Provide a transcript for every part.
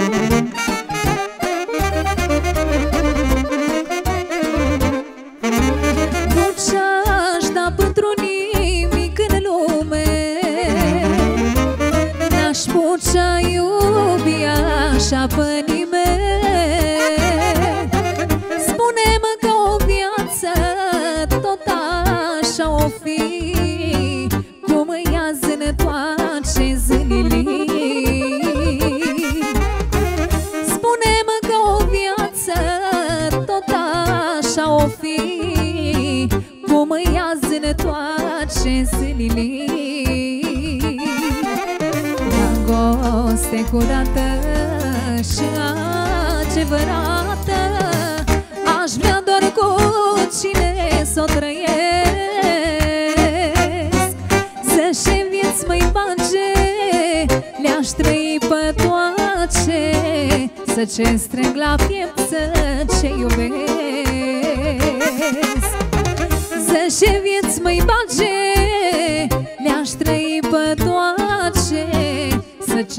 Thank mult și-a iubi așa pe nimeni. Spune-mă că o viață totală dragoste curată și adevărată. Aș vrea doar cu cine să o trăiesc. Zece vieți mai bage, le-aș trăi pe toate Să ce strâng la piept, să ce iubesc.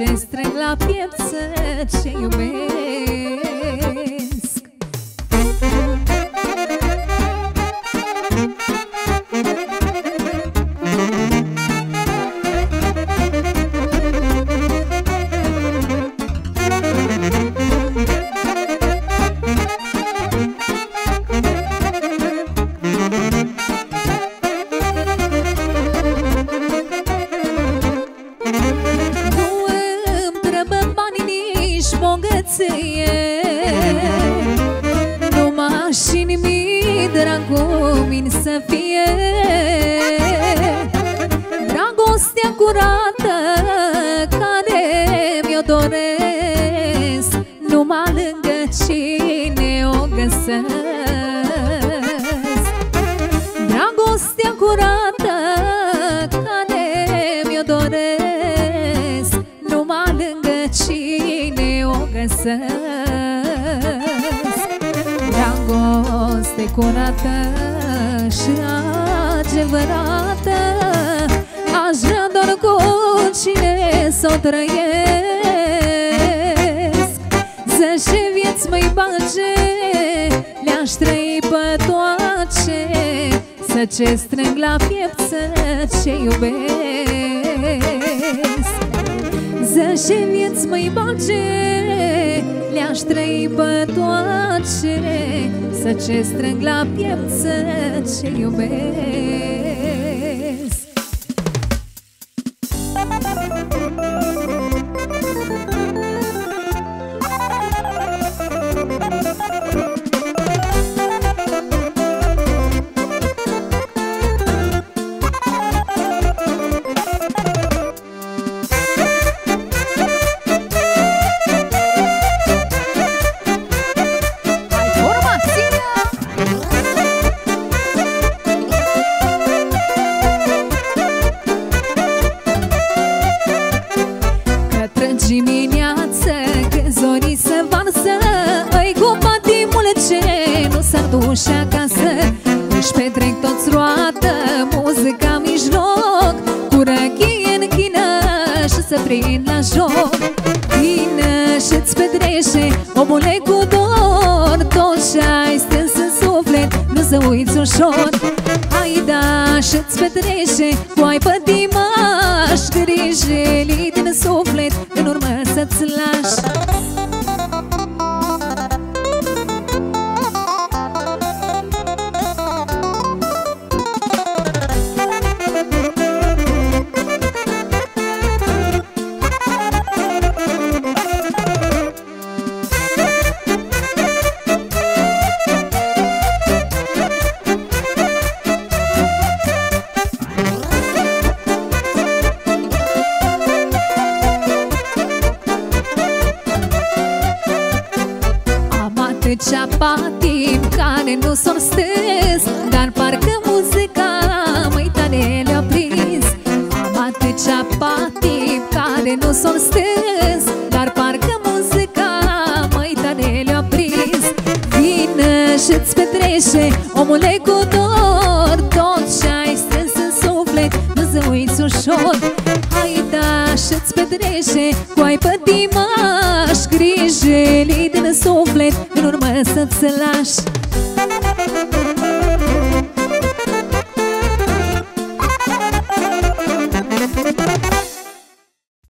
ce strâng la piept să ce iubesc. aș bogăție Numai și mi dragomin să fie. Dragostea curată care mi-o doresc Numai lângă cine o găsesc. găsesc Dragoste curată și adevărată. Aș vrea doar cu cine să o trăiesc. Zece vieți mai bage Le-aș trăi pe toate Să ce strâng la piept, să ce iubesc. Să și vieți mai bacere Le-aș trăi pe toate Să ce strâng la piept Să ce iubesc. și acasă Își petrec toți roată, muzica mijloc Cu rachie în chină și se prind la joc. Vine și-ți petrește omule cu dor Tot ce-ai stâns în suflet, nu se uiți ușor. Hai da și-ți petrește cu ai pătimaș Grijele din suflet, în urmă să-ți lași. Cât ceapa timp care nu s-o stâns Dar parcă muzica măitanele a prins. Am atât ceapa timp care nu s-o stâns Dar parcă muzica măitanele a prins. Vine și-ți petrece omule cu dor Tot ce-ai strâns în suflet nu se uiți ușor. Hai da și-ți petrece cu ai pătimaș Grijele din suflet Essa de Salas.